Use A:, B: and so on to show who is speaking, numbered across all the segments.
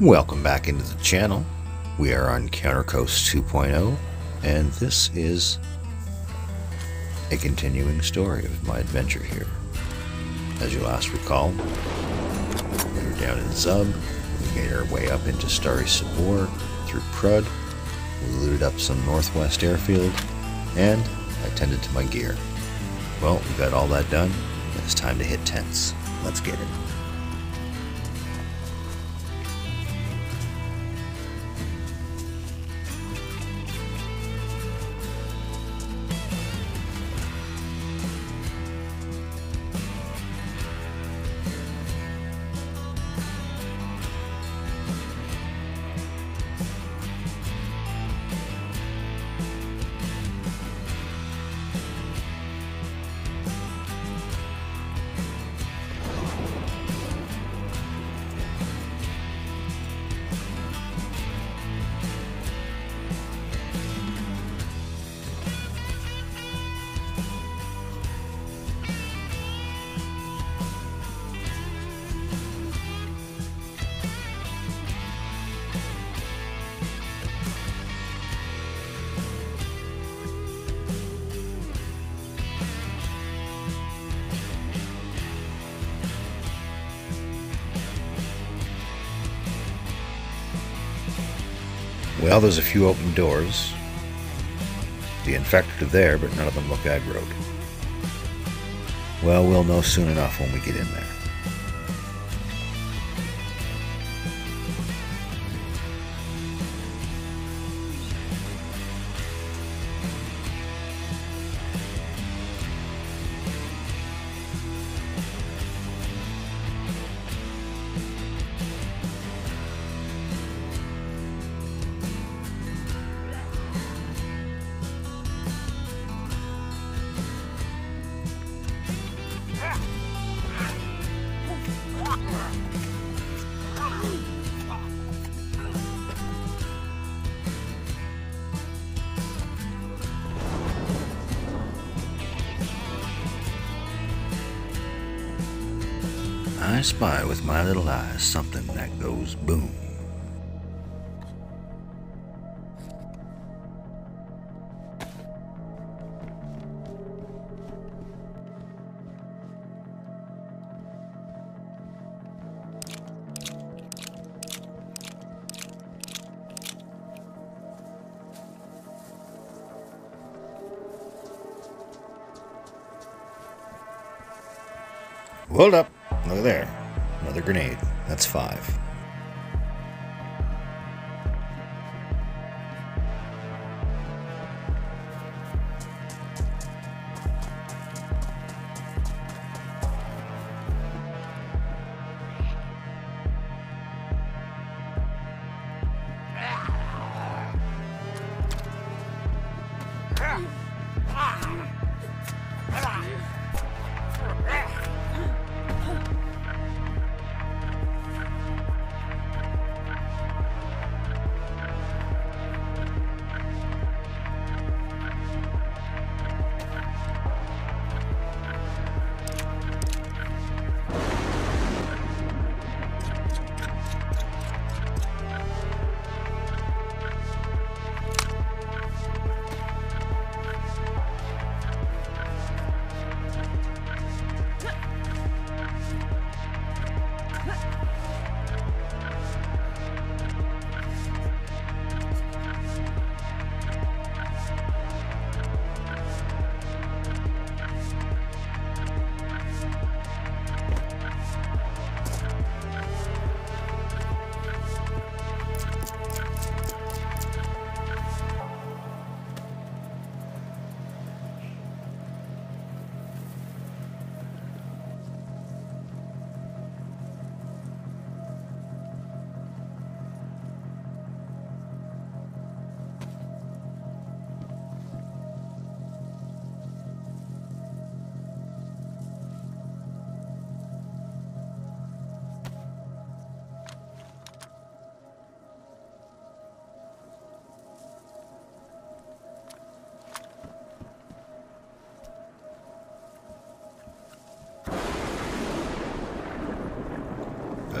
A: Welcome back into the channel. We are on Countercoast 2.0, and this is a continuing story of my adventure here. As you last recall, we were down in Zub, we made our way up into Stary Sobor through Prud, we looted up some Northwest airfield, and I tended to my gear. Well, we got all that done, it's time to hit tents. Let's get it. Well, there's a few open doors. The infected are there, but none of them look aggroed. Well, we'll know soon enough when we get in there. I spy with my little eyes something that goes boom. Hold up. There. Another grenade. That's five.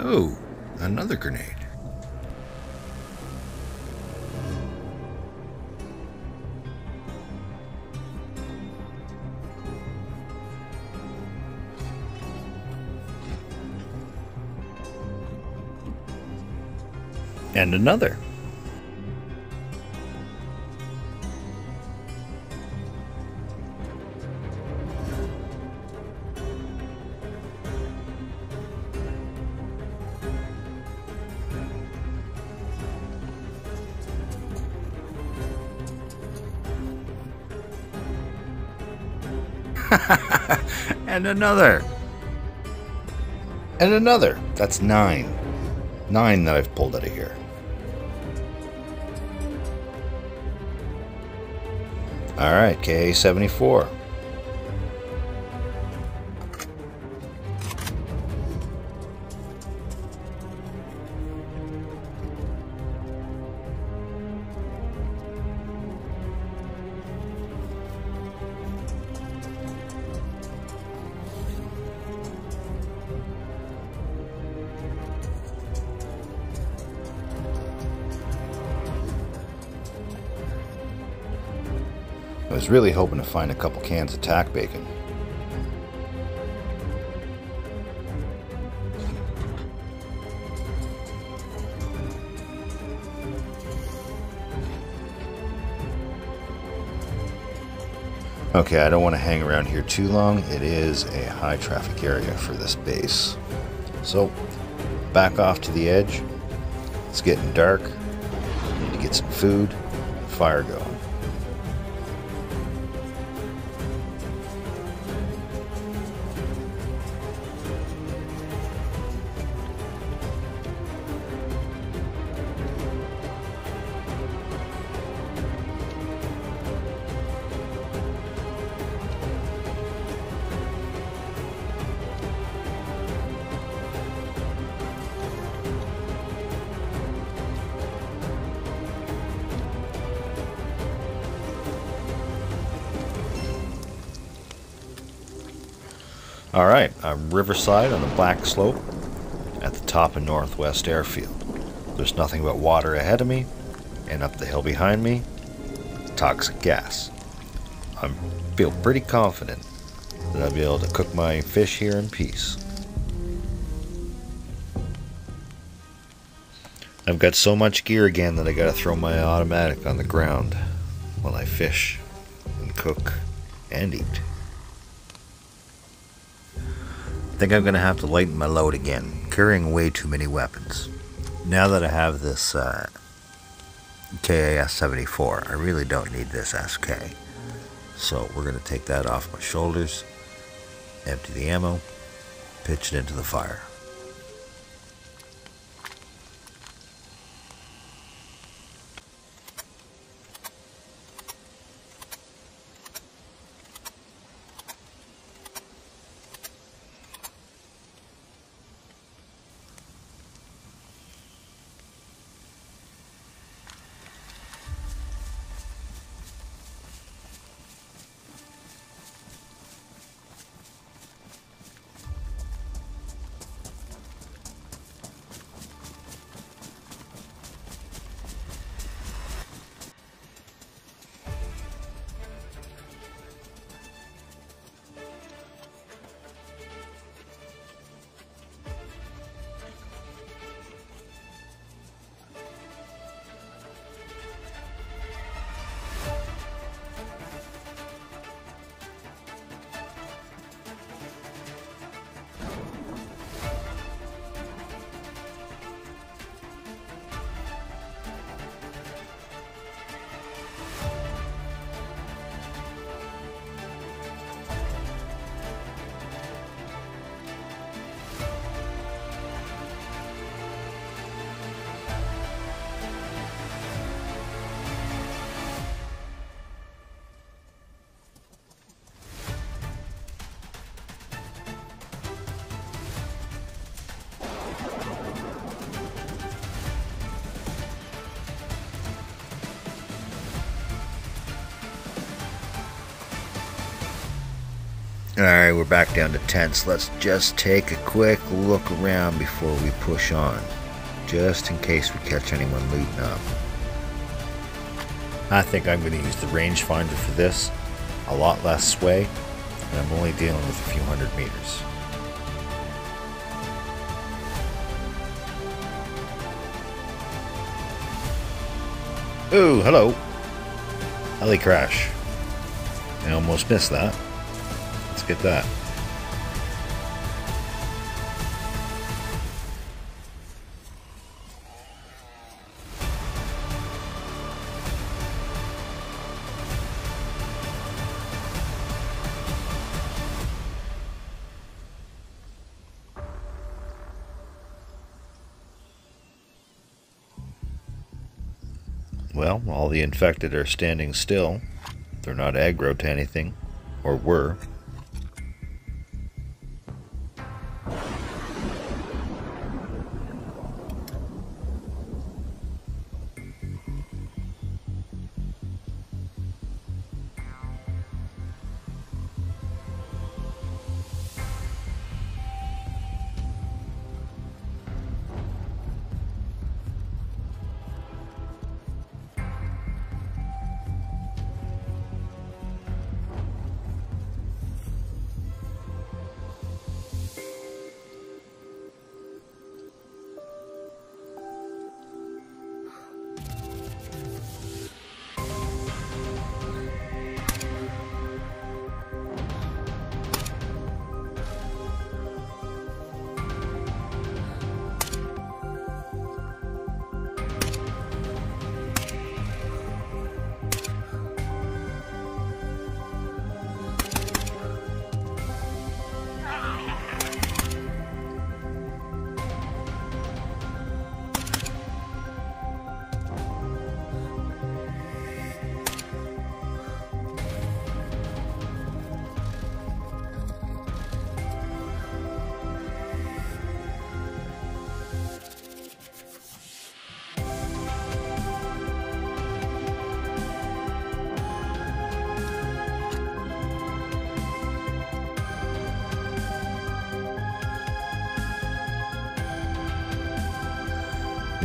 A: Oh, another grenade. And another. and another. And another. That's nine. Nine that I've pulled out of here. Alright, KA74. I was really hoping to find a couple cans of tack bacon. Okay, I don't want to hang around here too long. It is a high traffic area for this base. So, back off to the edge. It's getting dark. Need to get some food, fire going. Riverside on the Black Slope at the top of Northwest Airfield. There's nothing but water ahead of me, and up the hill behind me, toxic gas. I feel pretty confident that I'll be able to cook my fish here in peace. I've got so much gear again that I gotta throw my automatic on the ground while I fish and cook and eat. Think I'm going to have to lighten my load again, carrying way too many weapons. Now that I have this uh, KAS-74, I really don't need this SK. So we're going to take that off my shoulders, empty the ammo, pitch it into the fire. Alright, we're back down to tents. Let's just take a quick look around before we push on. Just in case we catch anyone looting up. I think I'm going to use the rangefinder for this. A lot less sway, and I'm only dealing with a few hundred meters. Oh, hello. Heli crash. I almost missed that. Get that. Well, all the infected are standing still. They're not aggro to anything, or were.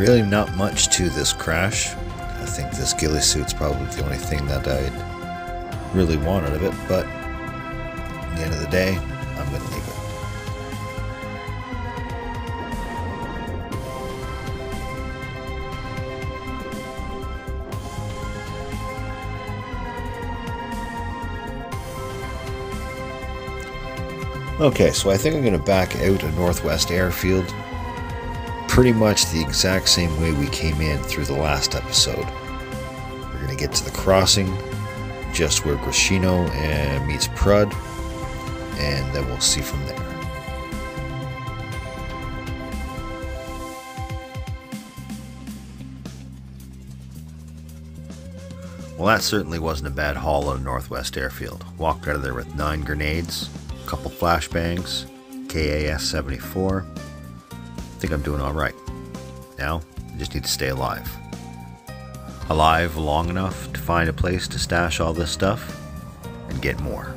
A: Really not much to this crash. I think this ghillie suit's probably the only thing that I really wanted of it, but at the end of the day, I'm going to leave it. Okay, so I think I'm going to back out of Northwest Airfield pretty much the exact same way we came in through the last episode. We're going to get to the crossing, just where Grishino and meets Prud, and then we'll see from there. Well, that certainly wasn't a bad haul of Northwest Airfield. Walked out of there with nine grenades, a couple flashbangs, KAS 74. I think I'm doing alright. Now, I just need to stay alive. Alive long enough to find a place to stash all this stuff and get more.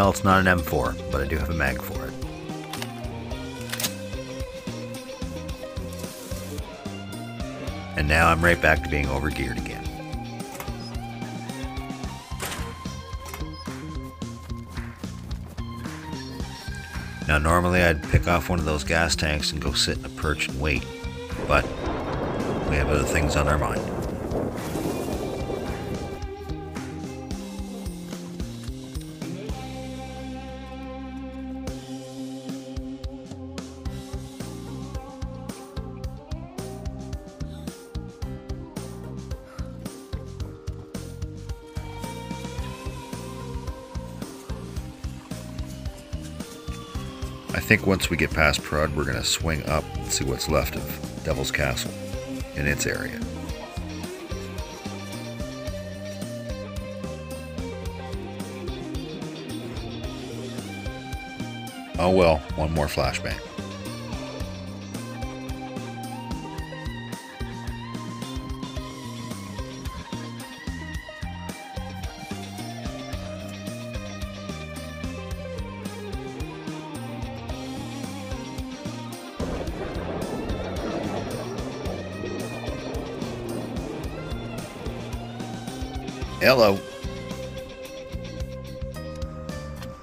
A: Well, it's not an M4, but I do have a mag for it. And now I'm right back to being overgeared again. Now normally I'd pick off one of those gas tanks and go sit in a perch and wait, but we have other things on our mind. Think once we get past Prud, we're going to swing up and see what's left of Devil's Castle in its area. Oh well, one more flashbang. Hello.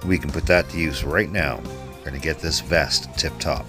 A: We can put that to use right now. We're going to get this vest tip top.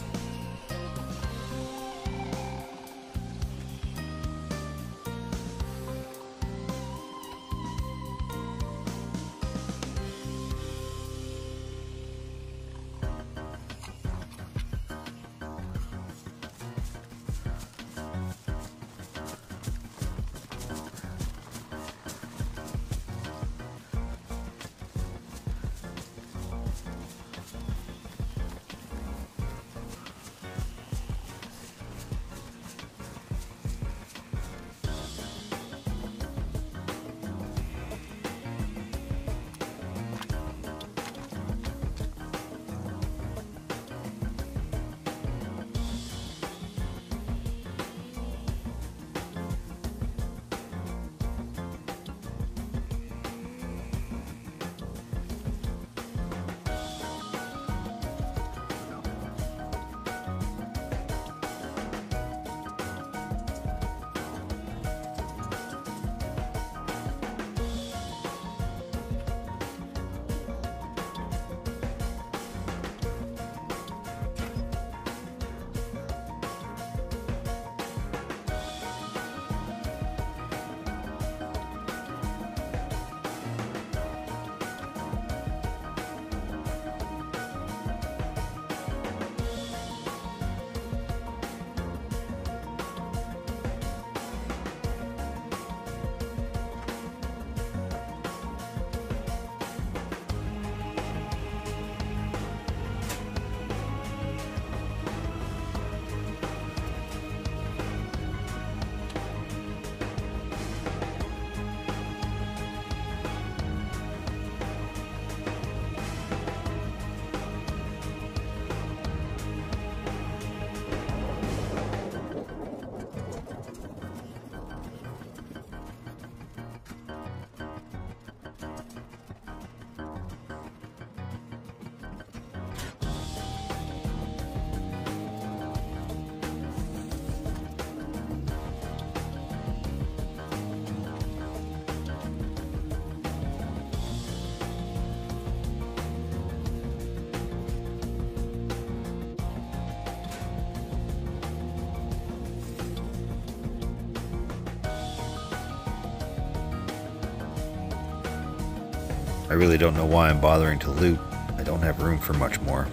A: Really don't know why I'm bothering to loot. I don't have room for much more.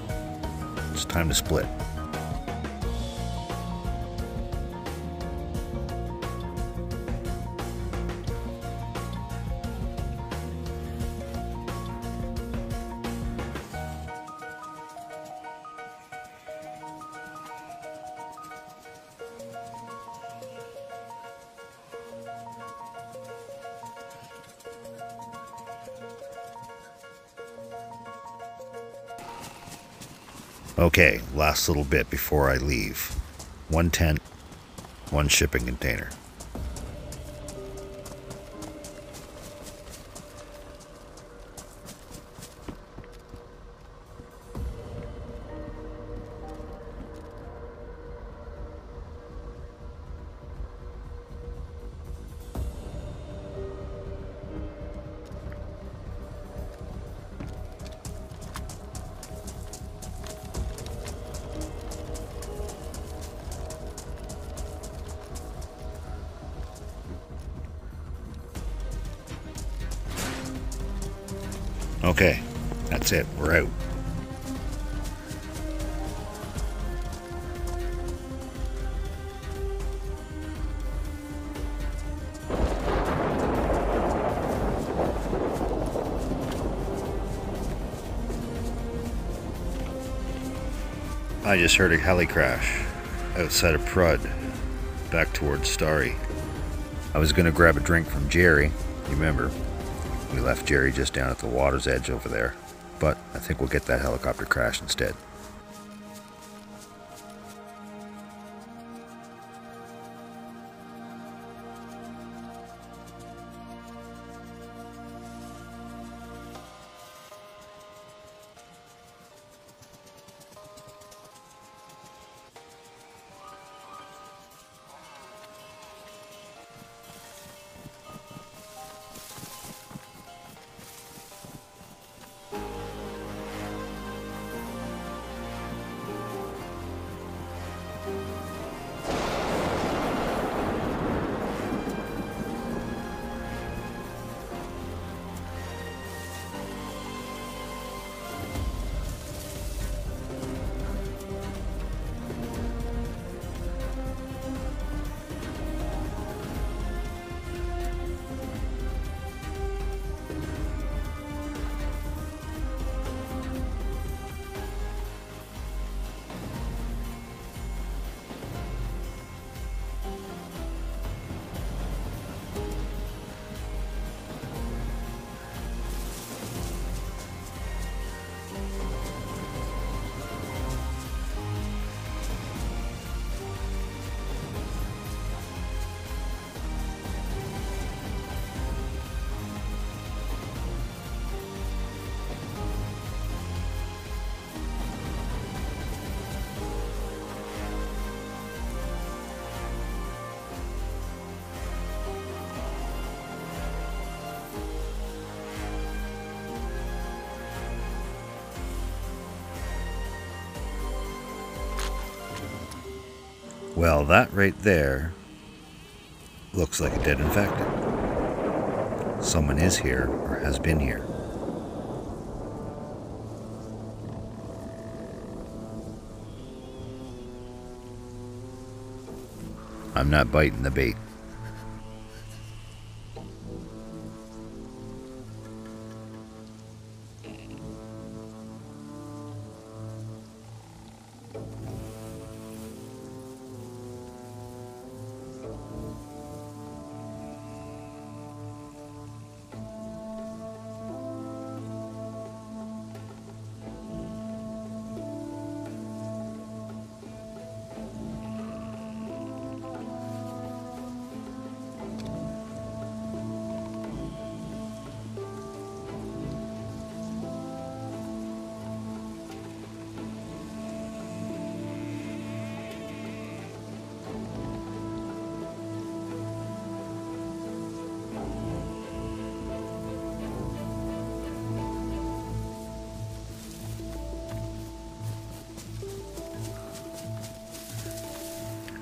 A: It's time to split. Okay, last little bit before I leave. One tent, one shipping container. I just heard a heli crash outside of Prud, back towards Starry. I was going to grab a drink from Jerry. You remember, we left Jerry just down at the water's edge over there. But I think we'll get that helicopter crash instead. Well, that right there looks like a dead infected. Someone is here or has been here. I'm not biting the bait.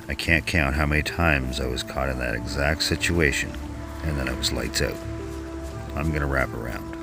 A: I can't count how many times I was caught in that exact situation, and then I was lights out. I'm gonna wrap around.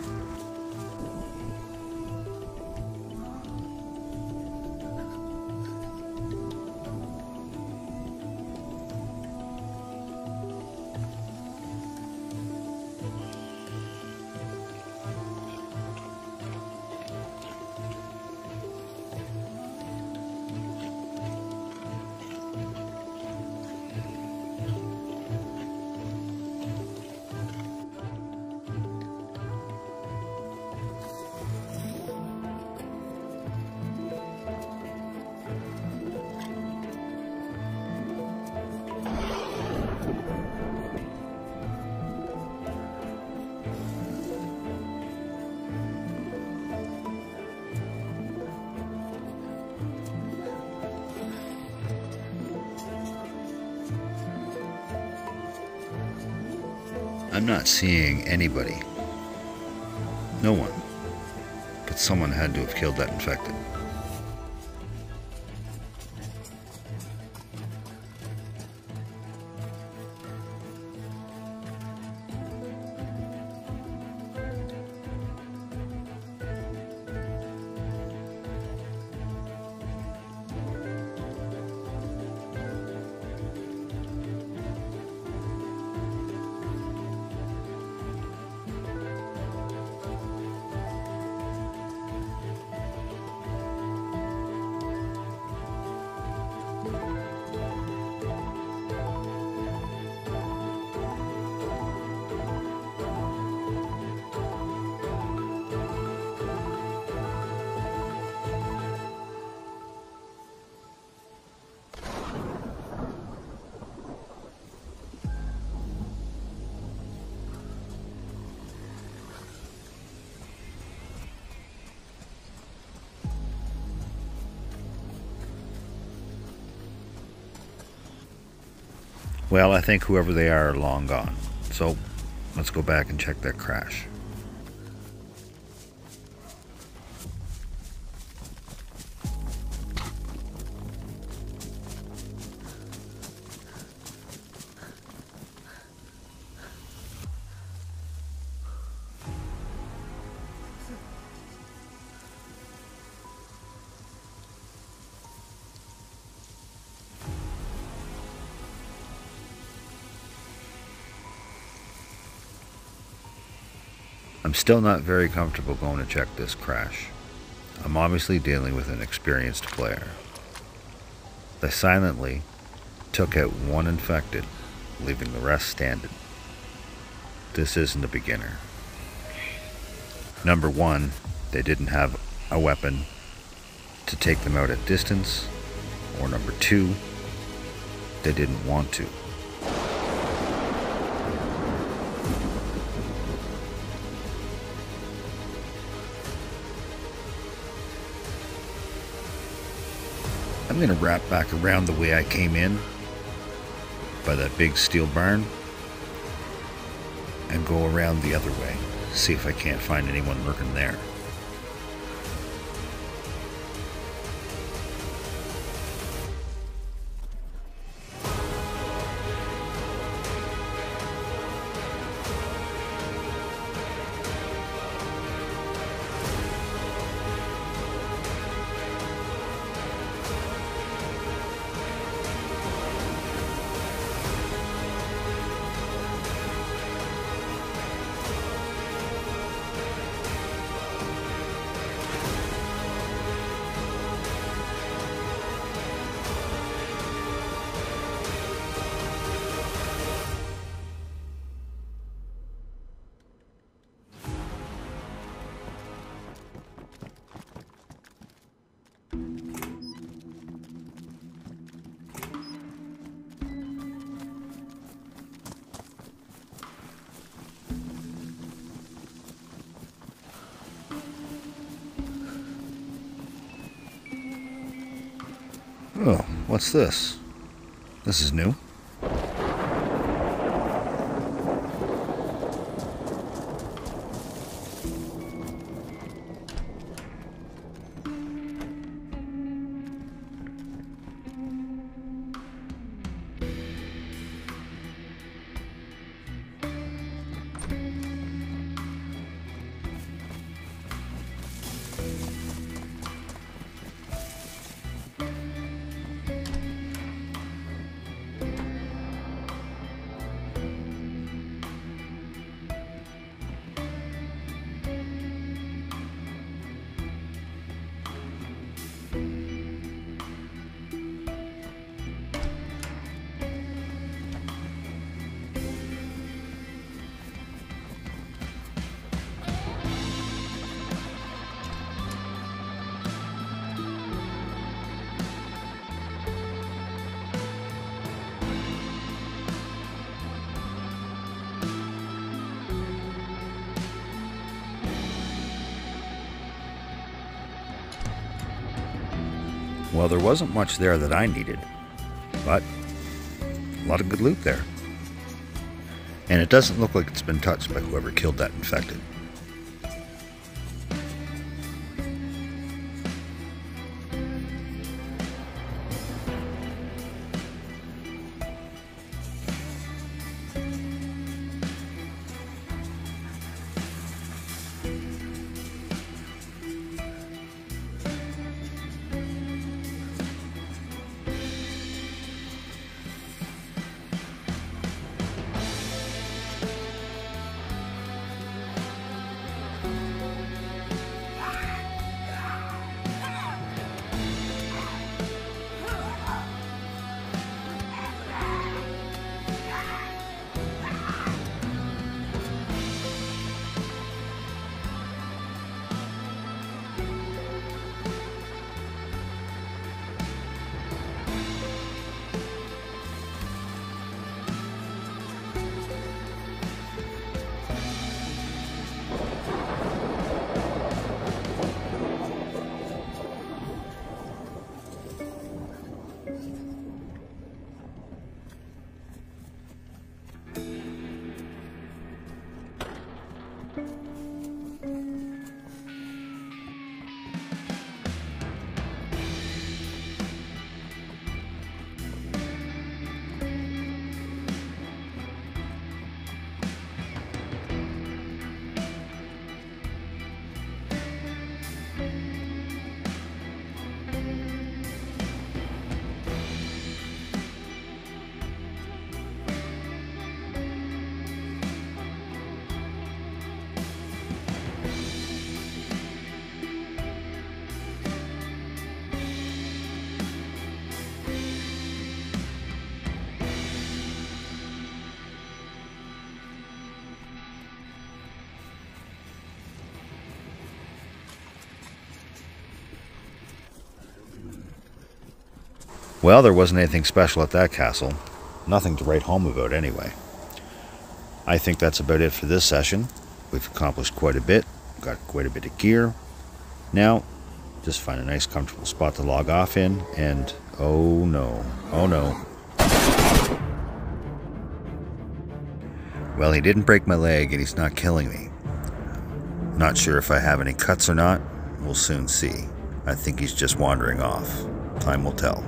A: I'm not seeing anybody. No one. But someone had to have killed that infected. Well, I think whoever they are are long gone. So let's go back and check that crash. Still not very comfortable going to check this crash. I'm obviously dealing with an experienced player. They silently took out one infected, leaving the rest standing. This isn't a beginner. Number one, they didn't have a weapon to take them out at distance, or number two, they didn't want to. Going to wrap back around the way I came in by that big steel barn and go around the other way. See if I can't find anyone lurking there. What's this? This is new. Well, there wasn't much there that I needed, but a lot of good loot there. And it doesn't look like it's been touched by whoever killed that infected. Well, there wasn't anything special at that castle. Nothing to write home about, anyway. I think that's about it for this session. We've accomplished quite a bit, got quite a bit of gear. Now, just find a nice comfortable spot to log off in, and oh no, oh no. Well, he didn't break my leg and he's not killing me. Not sure if I have any cuts or not. We'll soon see. I think he's just wandering off. Time will tell.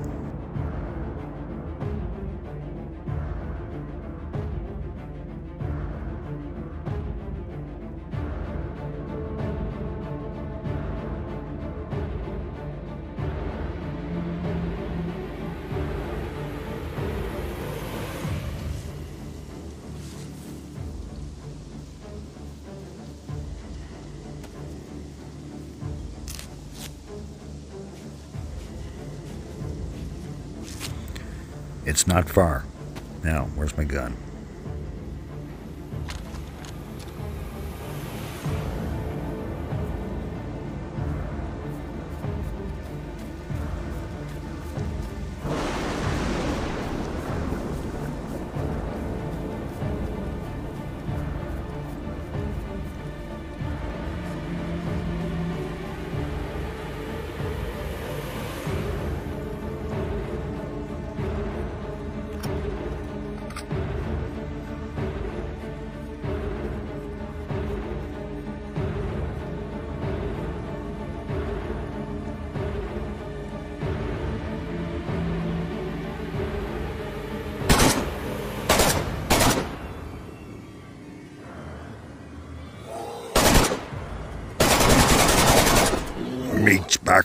A: It's not far. Now, where's my gun?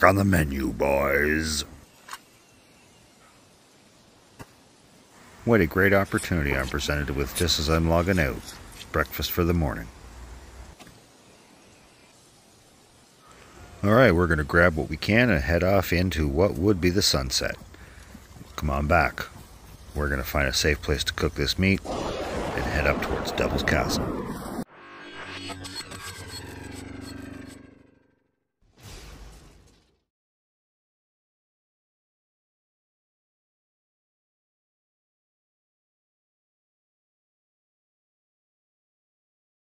A: On the menu, boys. What a great opportunity I'm presented with just as I'm logging out. Breakfast for the morning. Alright, we're going to grab what we can and head off into what would be the sunset. Come on back. We're going to find a safe place to cook this meat and head up towards Devil's Castle.